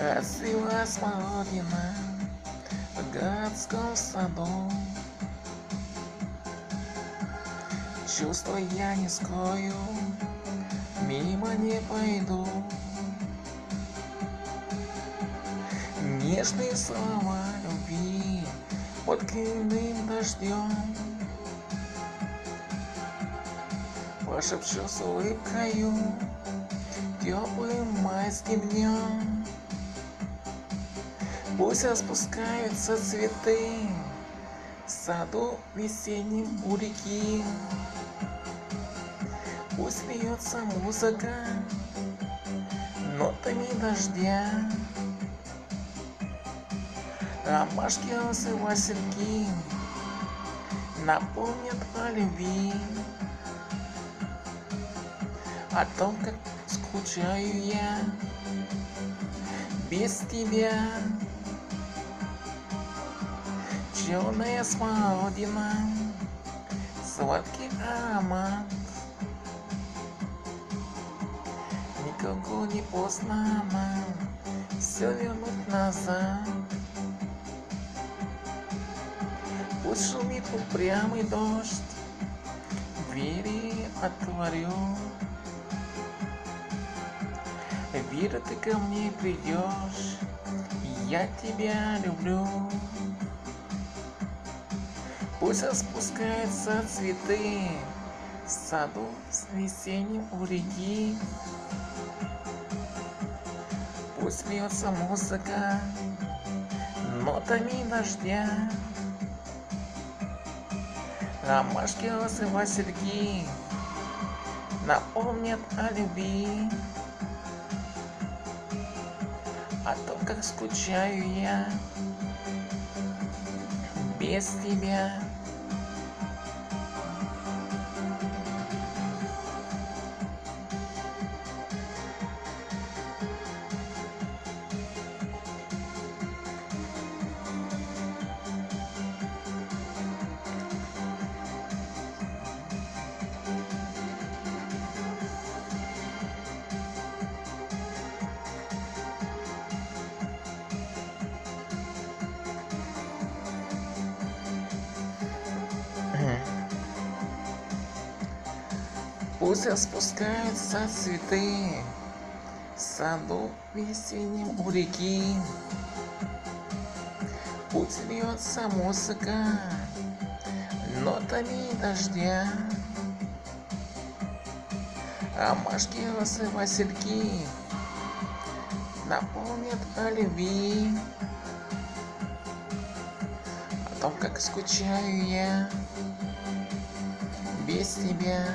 Расцвела смородина в городском саду. Чувства я не скрою, мимо не пойду. Нежные слова любви под крылым дождем Пошепчу с улыбкою теплым майским днем. Пусть распускаются цветы в саду весеннем у реки. Пусть льется музыка нотами дождя. Ромашки, розы, васильки напомнят о любви, о том, как скучаю я без тебя. Черная смородина, сладкий аромат. Никого не поздно нам все вернуть назад. Пусть шумит упрямый дождь, двери отворю. Вера, ты ко мне придешь, я тебя люблю. Пусть распускаются цветы в саду с весенним у реки. Пусть льется музыка нотами дождя. Ромашки, розы, васильки напомнят о любви, о том, как скучаю я без тебя. Пусть распускаются цветы в саду весеннем у реки. Пусть льется музыка нотами дождя. Ромашки, розы, васильки напомнят о любви. О том, как скучаю я без тебя.